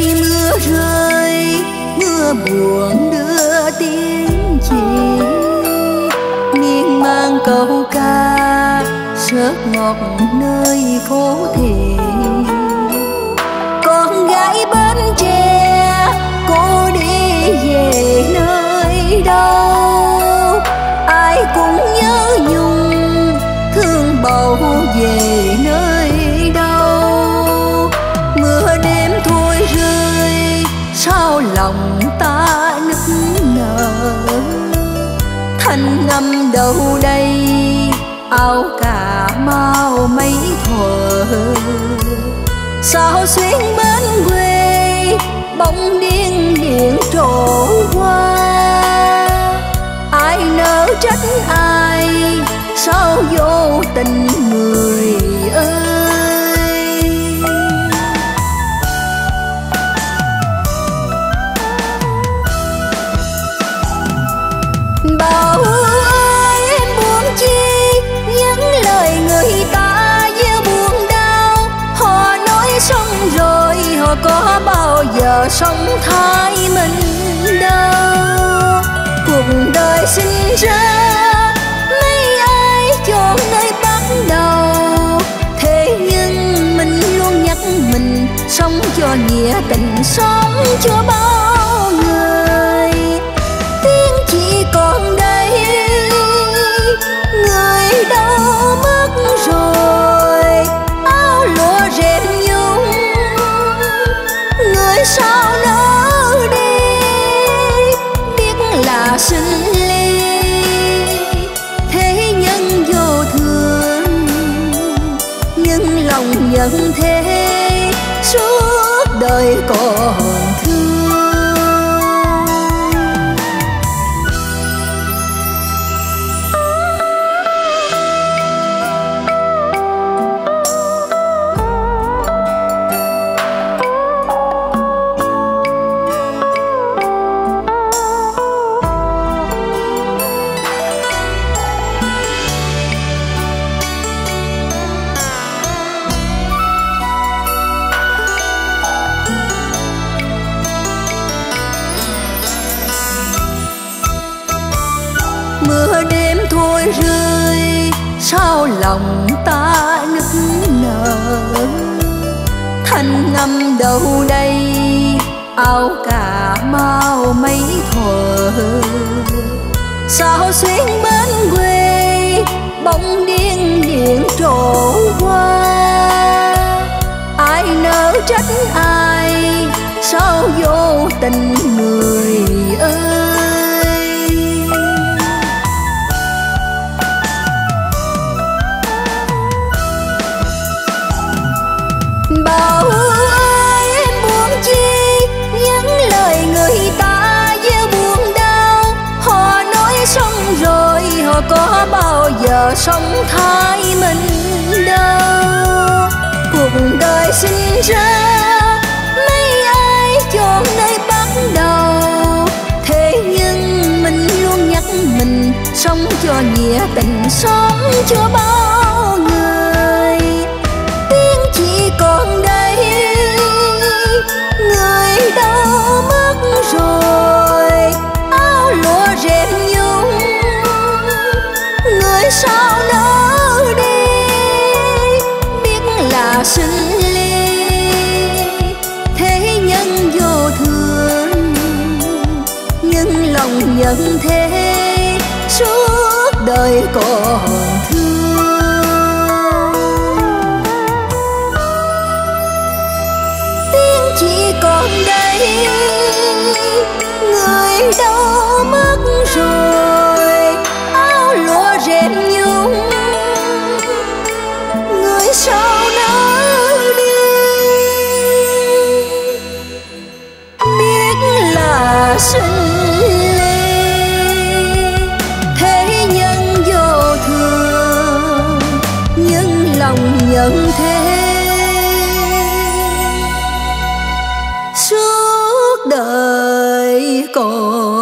đêm mưa rơi, mưa buồn đưa tiếng chị miên mang câu ca, sớt ngọt nơi phố thị con gái bến tre cô đi về nơi đâu? Ai cũng nhớ nhung thương bầu về thanh ngâm đâu đây? Áo cà mau mấy thuở. Sao xuyên bến quê, bóng điên điện trổ qua? Ai nỡ trách ai, sao vô tình sống thay mình đâu. Cuộc đời sinh ra, mấy ai chọn nơi bắt đầu? Thế nhưng mình luôn nhắc mình, sống cho nghĩa tình, sống cho bao lòng nhận thế suốt đời còn mưa đêm thôi rơi, sao lòng ta nức nở? Thanh ngâm đâu đây, áo cà mau mấy thuở sao xuyên bên quê, bóng điên điện trổ qua? Ai nỡ trách ai, sao vô tình người sống thay mình đâu. Cuộc đời sinh ra, mấy ai chọn nơi bắt đầu? Thế nhưng mình luôn nhắc mình, sống cho nghĩa tình, sống cho bao nhân thế, suốt đời còn thương. Tiếng chỉ còn đây, người đâu mất rồi, áo lụa rèm nhung. Người sau nỡ đi. Biết là sinh lòng thế. Suốt đời còn